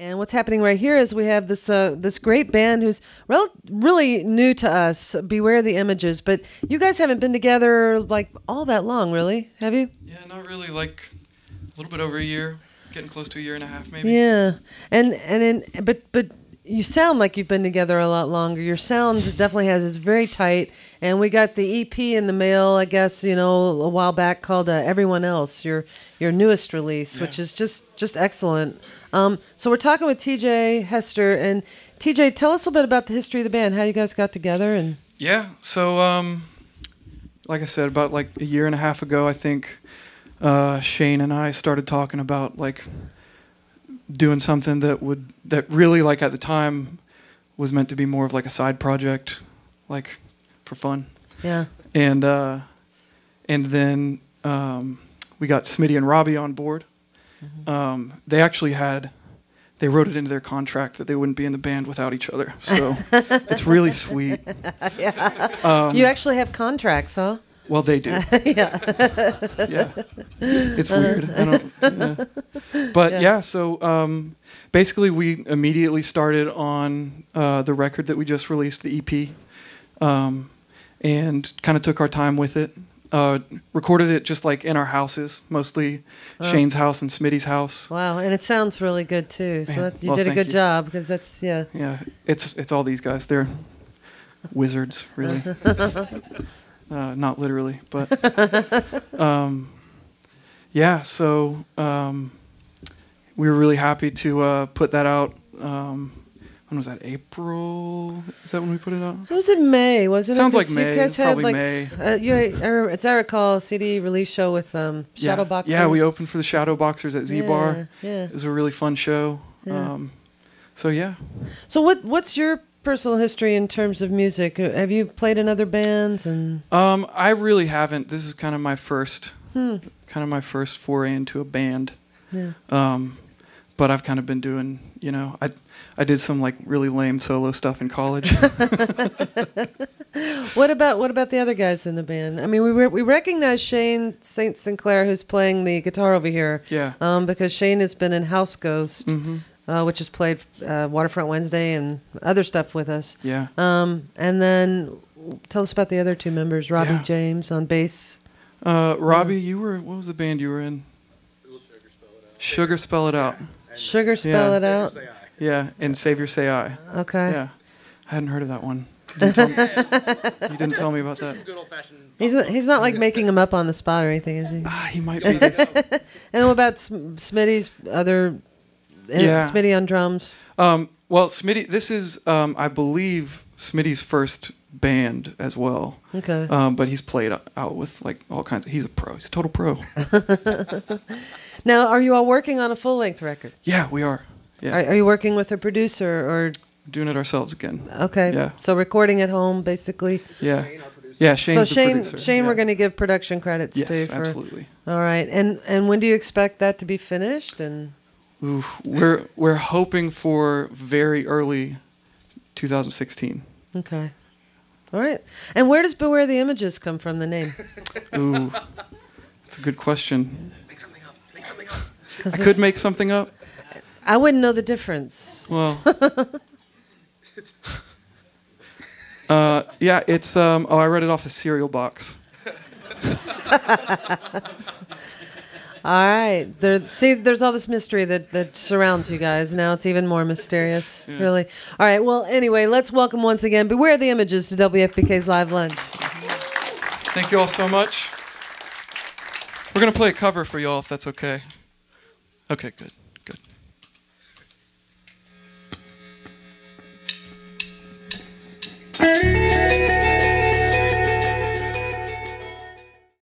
And what's happening right here is we have this uh, this great band who's rel- really new to us. Beware the images, but you guys haven't been together like all that long, really, have you? Yeah, not really. Like a little bit over a year, getting close to a year and a half, maybe. Yeah, and and in, but but you sound like you've been together a lot longer. Your sound definitely has is very tight. And we got the EP in the mail, I guess you know, a while back called uh, "Everyone Else," your your newest release, Yeah. which is just just excellent. Um, so we're talking with TJ Hester and TJ. Tell us a little bit about the history of the band, how you guys got together, and Yeah. So, um, like I said, about like a year and a half ago, I think uh, Shane and I started talking about like doing something that would that really like at the time was meant to be more of like a side project, like for fun. yeah, And uh, and then um, we got Smitty and Robbie on board. Um, they actually had they wrote it into their contract that they wouldn't be in the band without each other. So it's really sweet. Um, you actually have contracts, huh? Well, they do. yeah, yeah, it's weird. I don't, yeah. But Yeah. yeah, so um, basically, we immediately started on uh, the record that we just released, the EP, um, and kind of took our time with it. Uh, recorded it just like in our houses, mostly Shane's house and Smitty's house. wow, and it sounds really good too. So Man, that's you well, did a good you. job because that's yeah. Yeah, it's it's all these guys. They're wizards, really. uh, not literally, but um, yeah. So um, we were really happy to uh, put that out. Um, when was that? April? Is that when we put it out? So was it May? Wasn't Sounds it? like 'Cause May. You guys It's had probably like May. Uh, you, I remember, as I recall, a CD release show with um, Yeah. Shadowboxers. Yeah, we opened for the Shadowboxers at Z Yeah, Bar. Yeah. It was a really fun show. Yeah. Um, so yeah. So what what's your personal history in terms of music? Uh, Have you played in other bands and? Um, I really haven't. This is kind of my first, Hmm. kind of my first foray into a band. Yeah. Um, but I've kind of been doing, you know, I I did some like really lame solo stuff in college. What about what about the other guys in the band? I mean, we re- we recognize Shane Saint Sinclair, who's playing the guitar over here, yeah. um, because Shane has been in House Ghost, hmm uh, which has played uh, Waterfront Wednesday and other stuff with us. Yeah. Um, and then tell us about the other two members, Robbie Yeah. James on bass. Uh, Robbie, you were what was the band you were in? Sugar spell it out. Sugar, spell Yeah. it out. Yeah, and Savior say I. Okay. Yeah, I hadn't heard of that one. You didn't tell me, you didn't tell me about that. Good old fashioned. He's not, he's not like making them up on the spot or anything, is he? Ah, he might be. And what about Smitty's other? Yeah. Smitty on drums. Um, well, Smitty, this is, um, I believe, Smitty's first band as well. Okay. Um, but he's played out with like all kinds. Of, he's a pro. He's a total pro. Now, are you all working on a full length record? yeah, we are. Yeah, Are, are you working with a producer or? doing it ourselves again. Okay. Yeah. So recording at home, basically. Yeah, Shane, our producer. yeah. Shane's so the Shane, producer. Shane, yeah. we're going to give production credits Yes, to. For, absolutely. All right. And and when do you expect that to be finished? And Ooh, we're we're hoping for very early 2016. okay. All right. And where does Beware the Images come from? The name? Ooh, that's a good question. Make something up. Make something up. 'Cause I could make something up. I wouldn't know the difference. Well, uh, yeah, it's um. Oh, I read it off a cereal box. All right. There, see, there's all this mystery that, that surrounds you guys. Now it's even more mysterious, really. All right. Well, anyway, let's welcome once again Beware the Images to WFPK's Live Lunch. Thank you all so much. We're gonna play a cover for y'all if that's okay. Okay, good.